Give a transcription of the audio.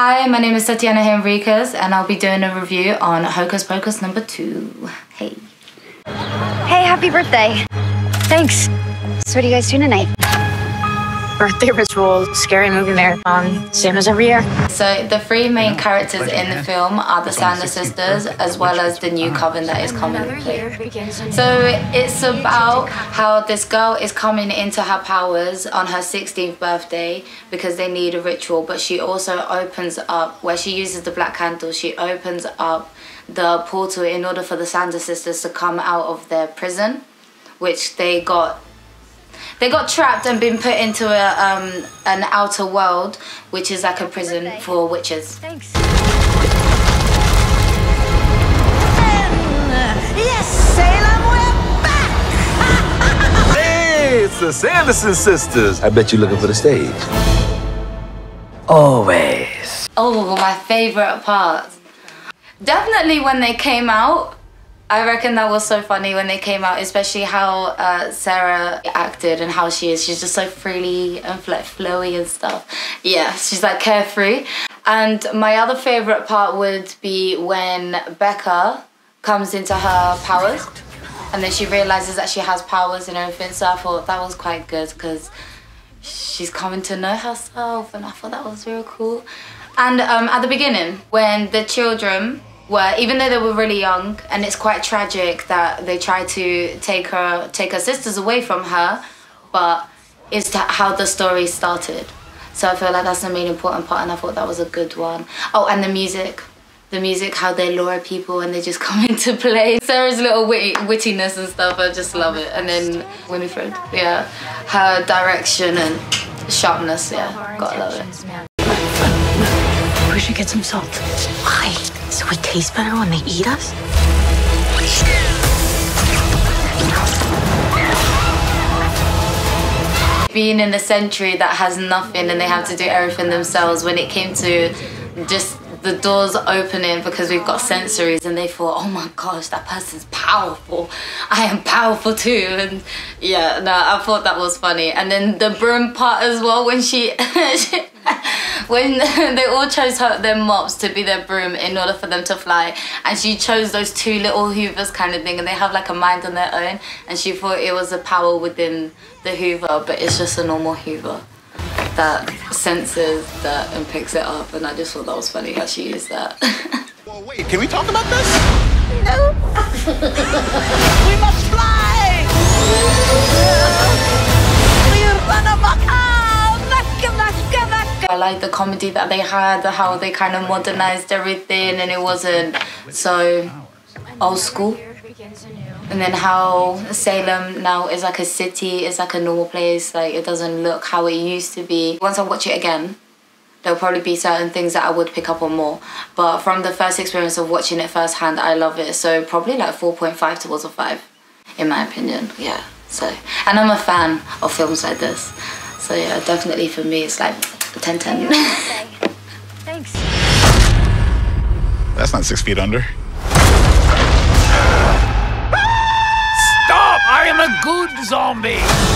Hi, my name is Tatiana Henriquez, and I'll be doing a review on Hocus Pocus number two. Hey. Hey, happy birthday. Thanks. So, what are you guys doing tonight? Birthday ritual, scary movie marathon, same as every year. So, the three main characters in the film are the Sandler sisters, as well as the new coven that is coming. So, it's about how this girl is coming into her powers on her 16th birthday because they need a ritual, but she also opens up, where she uses the black candle, she opens up the portal in order for the Sandler sisters to come out of their prison, which they got they got trapped and been put into a um, an outer world, which is like a prison for witches. Thanks. Yes, Salem, we're back! Hey, it's the Sanderson sisters. I bet you're looking for the stage. Always. Oh, my favorite part. Definitely when they came out. I reckon that was so funny when they came out, especially how uh, Sarah acted and how she is. She's just so freely and like flowy and stuff. Yeah, she's like carefree. And my other favorite part would be when Becca comes into her powers and then she realizes that she has powers and everything. So I thought that was quite good because she's coming to know herself and I thought that was real cool. And um, at the beginning, when the children were, even though they were really young, and it's quite tragic that they tried to take her, take her sisters away from her, but it's how the story started. So I feel like that's the main important part, and I thought that was a good one. Oh, and the music. The music, how they lure people and they just come into play. Sarah's little witty, wittiness and stuff, I just love it. And then Winifred, yeah, her direction and sharpness, yeah, gotta love it. We should get some salt. Why? So we taste better when they eat us? Being in a century that has nothing and they have to do everything themselves, when it came to just the doors opening because we've got sensories and they thought, oh my gosh, that person's powerful. I am powerful too. And yeah, no, I thought that was funny. And then the broom part as well when she, when they all chose her, their mops to be their broom in order for them to fly. And she chose those two little hoovers kind of thing and they have like a mind on their own. And she thought it was a power within the hoover, but it's just a normal hoover that senses that and picks it up and I just thought that was funny how she used that. well, wait, can we talk about this? No. we must fly! Like the comedy that they had, how they kind of modernized everything and it wasn't so old school and then how Salem now is like a city, it's like a normal place, like it doesn't look how it used to be. Once I watch it again, there'll probably be certain things that I would pick up on more. But from the first experience of watching it firsthand, I love it. So probably like 4.5 towards a 5, in my opinion. Yeah, so. And I'm a fan of films like this. So yeah, definitely for me, it's like 10 10. Thanks. That's not six feet under. Stop! I am a good zombie!